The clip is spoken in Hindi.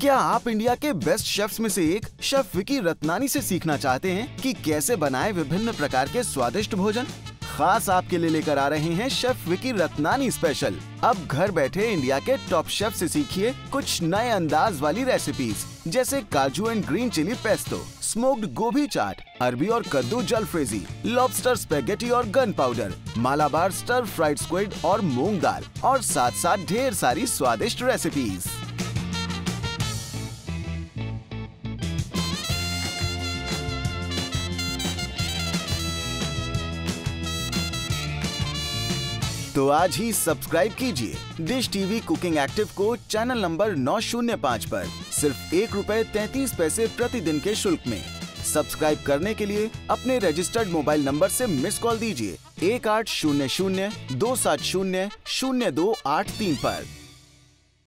क्या आप इंडिया के बेस्ट शेफ्स में से एक शेफ विकी रत्नानी से सीखना चाहते हैं कि कैसे बनाए विभिन्न प्रकार के स्वादिष्ट भोजन? खास आपके लिए लेकर आ रहे हैं शेफ विकी रत्नानी स्पेशल अब घर बैठे इंडिया के टॉप शेफ से सीखिए कुछ नए अंदाज वाली रेसिपीज़ जैसे kaju and green chilli pesto smoked gobhi chaat, अरबी और कद्दू जल फ्रेजी लॉबस्टर स्पेगेटी और gun powder Malabar stir fried squid और मूंग दाल, और साथ साथ ढेर सारी स्वादिष्ट रेसिपीज़ तो आज ही सब्सक्राइब कीजिए डिश टीवी कुकिंग एक्टिव को चैनल नंबर 905 पर। सिर्फ़ एक रूपए तैतीस पैसे प्रतिदिन के शुल्क में। सब्सक्राइब करने के लिए अपने रजिस्टर्ड मोबाइल नंबर से मिस कॉल दीजिए। एक आठ शून्य शून्य दो सात शून्य शून्य दो आठ तीन पर।